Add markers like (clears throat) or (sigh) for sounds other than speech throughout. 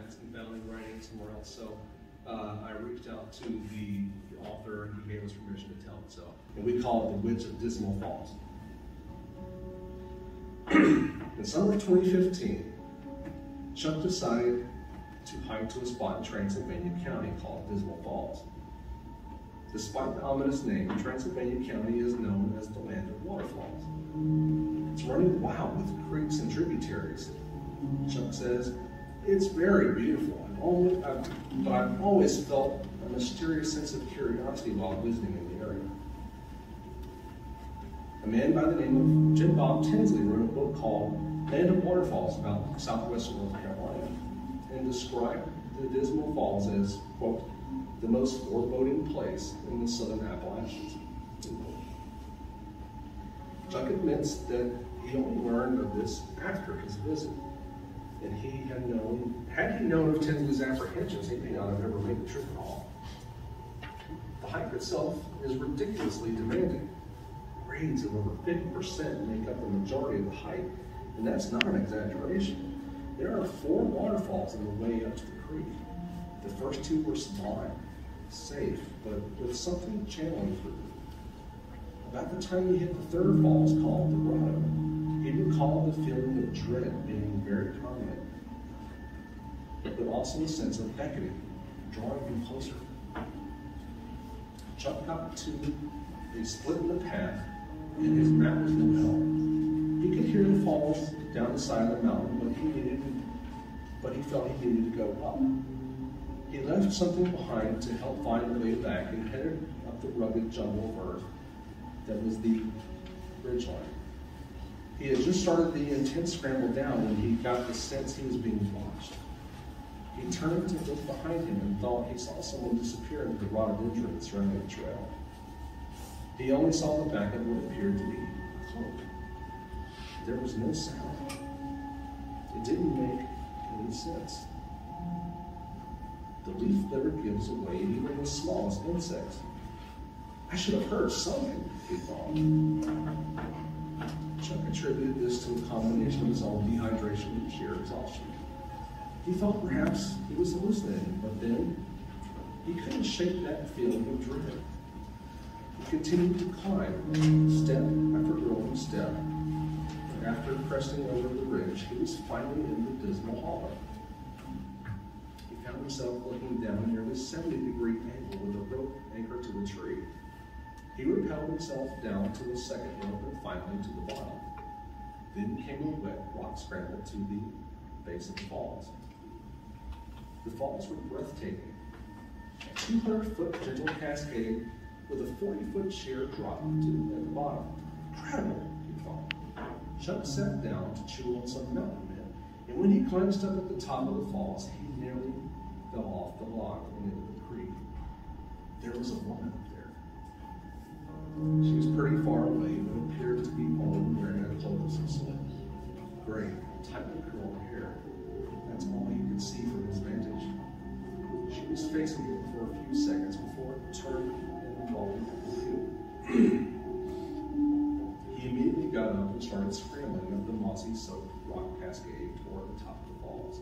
and found writing somewhere else. So uh, I reached out to the author and he gave us permission to tell it. So, and we call it The Witch of Dismal Falls. (clears throat) in summer of 2015, Chuck decided to hike to a spot in Transylvania County called Dismal Falls. Despite the ominous name, Transylvania County is known as the land of waterfalls. It's running wild with creeks and tributaries. Chuck says, it's very beautiful, I've I've, but I've always felt a mysterious sense of curiosity while visiting in the area. A man by the name of Jim Bob Tinsley wrote a book called Land of Waterfalls about southwestern North Carolina and described the Dismal Falls as, quote, the most foreboding place in the southern Appalachians. Chuck admits that he only learned of this after his visit. And he had known, had he known of Tinsley's apprehensions, he may not have ever made the trip at all. The hike itself is ridiculously demanding. Grades of over 50% make up the majority of the hike, and that's not an exaggeration. There are four waterfalls on the way up to the creek. The first two were sublime, safe, but with something challenging. About the time you hit the third falls called the grotto, he recalled the feeling of dread being very prominent, but also a sense of beckoning, drawing him closer. Chuck got to a split in the path, and his mount was no help. He could hear the falls down the side of the mountain, but he needed, but he felt he needed to go up. He left something behind to help find the way back and headed up the rugged jungle of earth that was the ridgeline. He had just started the intense scramble down when he got the sense he was being watched. He turned to look behind him and thought he saw someone disappear into the rhododendron surrounding the trail. He only saw the back of what appeared to be a cloak. There was no sound. It didn't make any sense. The leaf litter gives away even the smallest insects. I should have heard something, he thought. Chuck attributed this to a combination of his own dehydration and sheer exhaustion. He thought perhaps he was hallucinating, but then he couldn't shake that feeling of dread. He continued to climb, step after growing step. And after cresting over the ridge, he was finally in the dismal hollow. He found himself looking down nearly 70 degree angle with a rope anchored to a tree. He repelled himself down to the second rope and finally to the bottom. Then came a wet rock scramble to the base of the falls. The falls were breathtaking. A 200 foot gentle cascade with a 40 foot sheer drop to at the bottom. Incredible, he thought. Chuck sat down to chew on some mountain mint, and when he glanced up at the top of the falls, he nearly fell off the log and into the creek. There was a for a few seconds before turning and falling. (clears throat) He immediately got up and started scrambling up the mossy soaked rock cascade toward the top of the falls.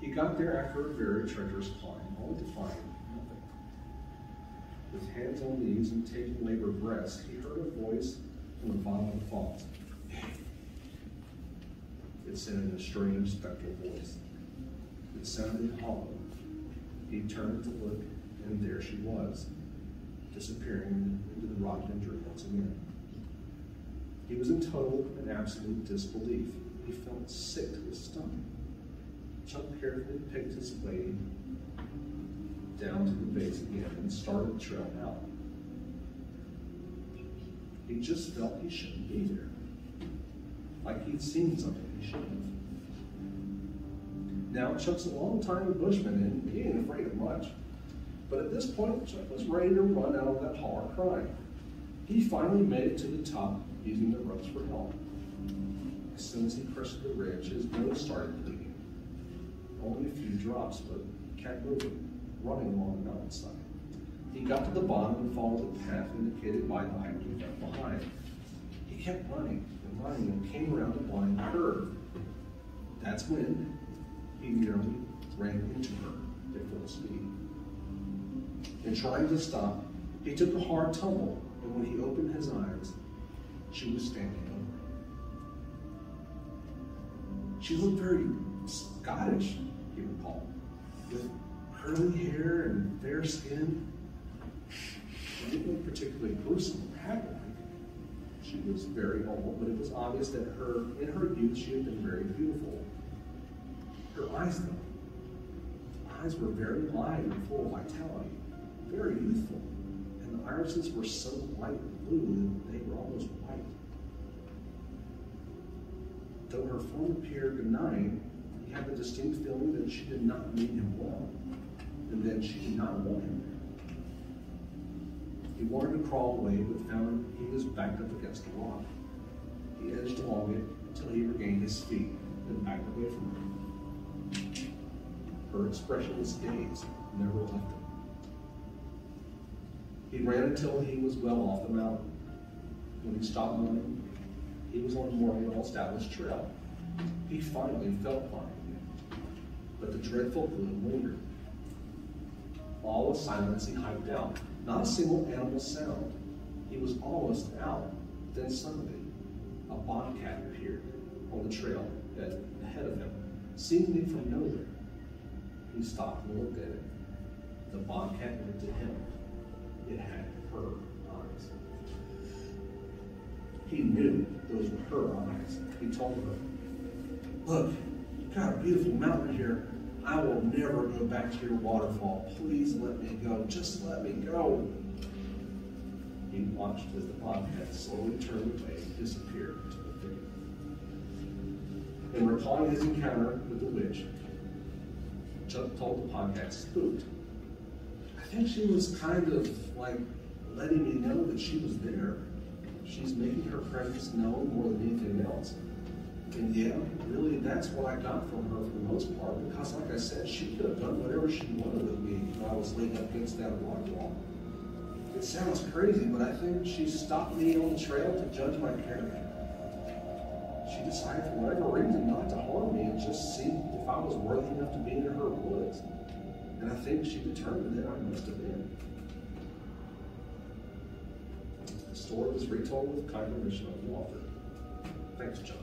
He got there after a very treacherous climb, only to find nothing. With hands on knees and taking labored breaths, he heard a voice from the bottom of the falls. It said in a strange, spectral voice. It sounded hollow. He turned to look, and there she was, disappearing into the rhododendron once again. He was in total and absolute disbelief. He felt sick to his stomach. Chuck carefully picked his way down to the base again and started the trail out. He just felt he shouldn't be there. Like he'd seen something he shouldn't have. Now, Chuck's a long-time bushman and he ain't afraid of much. But at this point, Chuck was ready to run out of that holler crying. He finally made it to the top using the ropes for help. As soon as he crested the ridge, his nose started bleeding. Only a few drops, but he kept moving, running along the mountainside. He got to the bottom and followed the path indicated by the hiker left behind. He kept running and running and came around a blind curve. That's when he nearly ran into her at full speed. In trying to stop, he took a hard tumble, and when he opened his eyes, she was standing over him. She looked very Scottish, he recalled, with curly hair and fair skin. She didn't look particularly gruesome or haggard. She was very old, but it was obvious that her, in her youth, she had been very beautiful. Her eyes, though, eyes were very wide and full of vitality, very youthful, and the irises were so light blue that they were almost white. Though her form appeared benign, he had the distinct feeling that she did not mean him well, and that she did not want him there. He wanted to crawl away, but found he was backed up against a rock. He edged along it until he regained his feet, then backed away from her. Her expressionless gaze never left him. He ran until he was well off the mountain. When he stopped running, he was on a more well-established trail. He finally felt fine, but the dreadful gloom lingered. All was silence he hiked out. Not a single animal sound. He was almost out. Then suddenly, a bobcat appeared on the trail ahead of him, seemingly from nowhere. He stopped and looked at it. The bobcat looked at him. It had her eyes. He knew those were her eyes. He told her, Look, you've got a beautiful mountain here. I will never go back to your waterfall. Please let me go. Just let me go. He watched as the bobcat slowly turned away and disappeared into the thicket. In recalling his encounter with the witch, Chuck told the podcast spooked. I think she was kind of like letting me know that she was there. She's making her presence known more than anything else. And yeah, really, that's what I got from her for the most part, because like I said, she could have done whatever she wanted with me when I was laid up against that rock wall. It sounds crazy, but I think she stopped me on the trail to judge my character. She decided for whatever reason not to harm me and just see if I was worthy enough to be in her woods. And I think she determined that I must have been. The story was retold with kind permission of the author. Thanks, John.